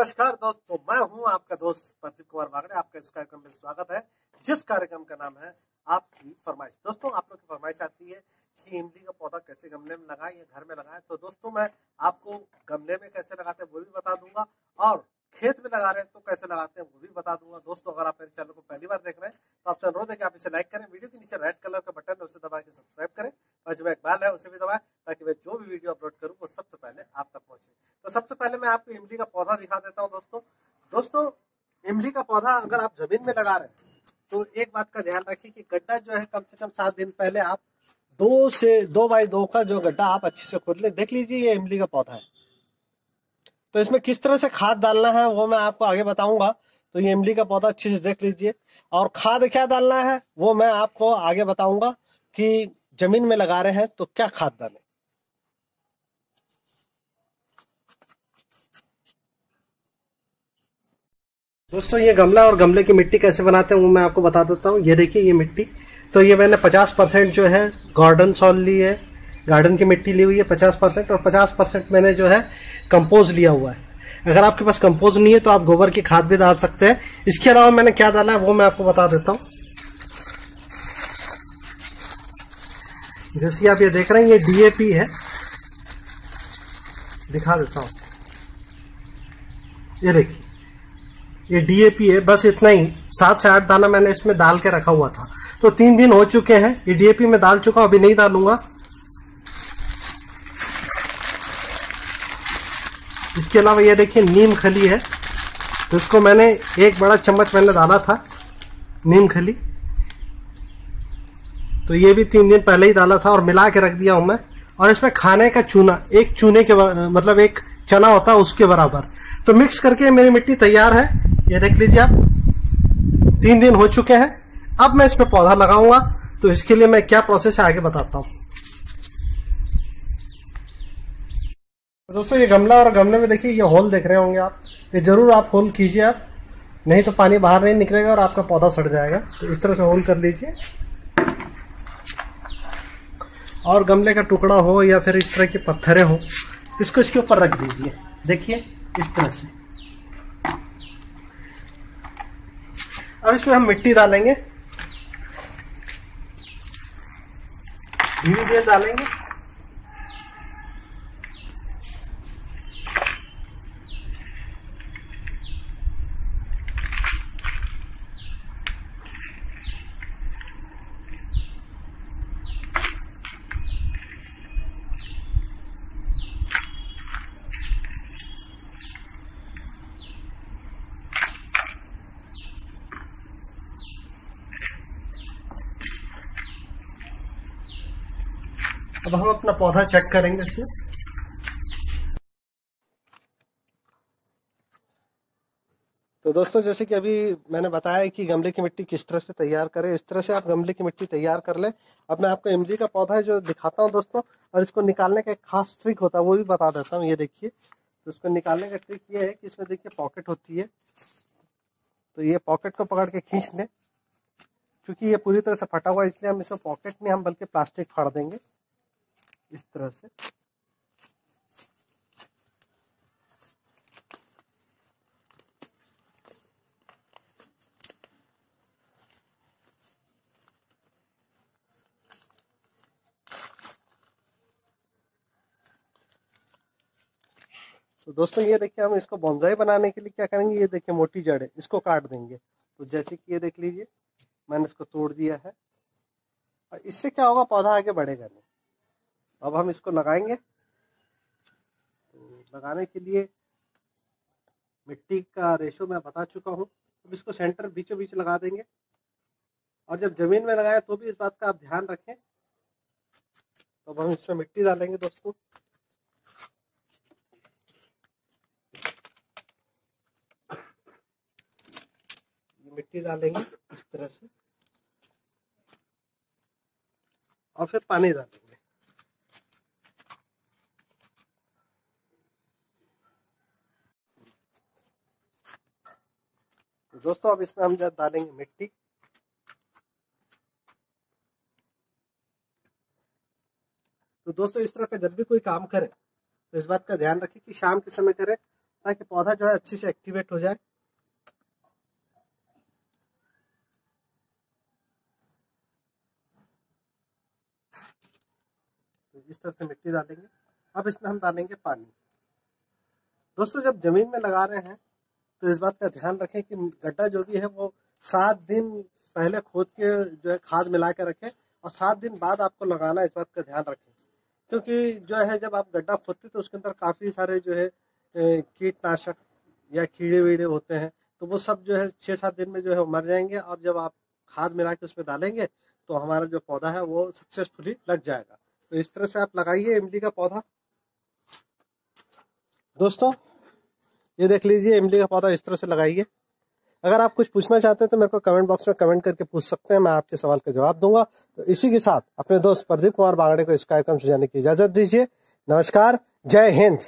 नमस्कार दोस्तों मैं हूँ आपका दोस्त प्रदीप कुमार बागड़े आपका इस कार्यक्रम में स्वागत है, जिस कार्यक्रम का नाम है आपकी फरमाइश। दोस्तों, आप लोग की फरमाइश आती है कि इमली का पौधा कैसे गमले में लगाएँ, या घर में लगाएँ। तो दोस्तों, मैं आपको गमले में कैसे लगाते हैं वो भी बता दूँगा, और खेत में लगा रहे हैं तो कैसे लगाते हैं वो भी बता दूँगा। दोस्तों, अगर आप मेरे चैनल को पहली बार देख रहे हैं तो आपसे अनुरोध है कि आप इसे लाइक करें, वीडियो के नीचे रेड कलर का बटन है, उसे दबा के सब्सक्राइब करें और जो एक बैल है, उसे भी दबाएँ, ताकि मैं जो भी वीडियो अपलोड करूँ, वो सबसे पहले आप तक पहुँचे। तो सबसे पहले मैं आपको इमली का पौधा दिखा देता हूँ दोस्तों। दोस्तों, इमली का पौधा अगर आप ज़मीन में लगा रहे हैं तो एक बात का ध्यान रखिए कि गड्ढा जो है, कम से कम सात दिन पहले आप दो से, दो बाई दो का जो गड्ढा आप अच्छे से खोद ले। देख लीजिए ये इमली का पौधा है। तो इसमें किस तरह से खाद डालना है, वो मैं आपको आगे बताऊँगा। तो ये इमली का पौधा अच्छे से देख लीजिए। और खाद क्या डालना है, वो मैं आपको आगे बताऊँगा कि ज़मीन में लगा रहे हैं तो क्या खाद डालें? दोस्तों, ये गमला और गमले की मिट्टी कैसे बनाते हैं वो मैं आपको बता देता हूँ। ये देखिए, ये मिट्टी। तो ये मैंने 50 परसेंट जो है गार्डन सॉल ली है, गार्डन की मिट्टी ली हुई है 50 परसेंट और 50 परसेंट मैंने जो है कंपोज लिया हुआ है। अगर आपके पास कंपोज नहीं है तो आप गोबर की खाद भी डाल सकते हैं। इसके अलावा मैंने क्या डाला है वो मैं आपको बता देता हूँ। जैसे आप ये देख रहे हैं, ये डीएपी है। दिखा देता हूँ। ये देखिए, ये डीएपी है, बस इतना ही। सात से आठ दाना मैंने इसमें डाल के रखा हुआ था। तो तीन दिन हो चुके हैं, ये डीएपी में डाल चुका हूँ, अभी नहीं डालूँगा। इसके अलावा ये देखिए, नीम खली है। तो इसको मैंने एक बड़ा चम्मच मैंने डाला था, नीम खली। तो ये भी तीन दिन पहले ही डाला था और मिला के रख दिया हूँ मैं। और इसमें खाने का चूना, एक चूने के मतलब एक चना होता है उसके बराबर। तो मिक्स करके मेरी मिट्टी तैयार है। ये देख लीजिए आप। तीन दिन हो चुके हैं। अब मैं इसमें पौधा लगाऊँगा। तो इसके लिए मैं क्या प्रोसेस है आगे बताता हूँ। तो दोस्तों, ये गमला और गमले में देखिए, ये होल देख रहे होंगे आप। ये ज़रूर आप होल कीजिए आप। नहीं तो पानी बाहर नहीं निकलेगा और आपका पौधा सड़ जाएगा। तो इस तरह से होल कर लीजिए। और गमले का टुकड़ा हो या फिर इस तरह के पत्थरे हो, इसको इसके ऊपर रख दीजिए। देखिए, इस तरह से। अब इसमें हम मिट्टी डालेंगे। धीरे धीरे डालेंगे। अब हम अपना पौधा चेक करेंगे इसमें। तो दोस्तों, जैसे कि अभी मैंने बताया कि गमले की मिट्टी किस तरह से तैयार करें, इस तरह से आप गमले की मिट्टी तैयार कर लें। अब मैं आपको इमली का पौधा है जो दिखाता हूँ दोस्तों, और इसको निकालने का एक खास ट्रिक होता है, वो भी बता देता हूँ, ये देखिए। तो इसको निकालने का ट्रिक ये है कि इसमें देखिए पॉकेट होती है। तो ये पॉकेट को पकड़ के खींच लें। क्योंकि ये पूरी तरह से फटा हुआ है, इसलिए हम इसमें पॉकेट नहीं, हम बल्कि प्लास्टिक फाड़ देंगे। इस तरह से। तो दोस्तों, ये देखिए हम इसको बॉन्जाई बनाने के लिए क्या करेंगे? ये देखिए मोटी जड़ है इसको काट देंगे। तो जैसे कि ये देख लीजिए, मैंने इसको तोड़ दिया है। और इससे क्या होगा? पौधा आगे बढ़ेगा नहीं। अब हम इसको लगाएँगे। तो लगाने के लिए मिट्टी का रेशो मैं बता चुका हूँ। अब इसको सेंटर बीचों बीच लगा देंगे। और जब ज़मीन में लगाए तो भी इस बात का आप ध्यान रखें। तो अब हम इसमें मिट्टी डालेंगे दोस्तों। मिट्टी डालेंगे इस तरह से। और फिर पानी डालेंगे। दोस्तों, अब इसमें हम डालेंगे मिट्टी। तो दोस्तों, इस तरह का जब भी कोई काम करें तो इस बात का ध्यान रखें कि शाम के समय करें, ताकि पौधा जो है अच्छे से एक्टिवेट हो जाए। तो इस तरह से मिट्टी डालेंगे। अब इसमें हम डालेंगे पानी। दोस्तों, जब ज़मीन में लगा रहे हैं तो इस बात का ध्यान रखें कि गड्ढा जो भी है, वो सात दिन पहले खोद के जो है खाद मिला के रखें और सात दिन बाद आपको लगाना इस बात का ध्यान रखें। क्योंकि जो है, जब आप गड्ढा खोदते तो उसके अंदर काफ़ी सारे जो है कीटनाशक या कीड़े वीड़े होते हैं तो वो सब जो है छः सात दिन में जो है मर जाएँगे और जब आप खाद मिला के उसमें डालेंगे तो हमारा जो पौधा है, वो सक्सेसफुली लग जाएगा। तो इस तरह से आप लगाइए इमली का पौधा। दोस्तों ये देख लीजिए, इमली का पौधा इस तरह से लगाइए। अगर आप कुछ पूछना चाहते हैं तो मेरे को कमेंट बॉक्स में कमेंट करके पूछ सकते हैं, मैं आपके सवाल का जवाब दूँगा। तो इसी के साथ अपने दोस्त प्रदीप कुमार बांगड़े को इस कार्यक्रम से जाने की इजाज़त दीजिए। नमस्कार, जय हिंद।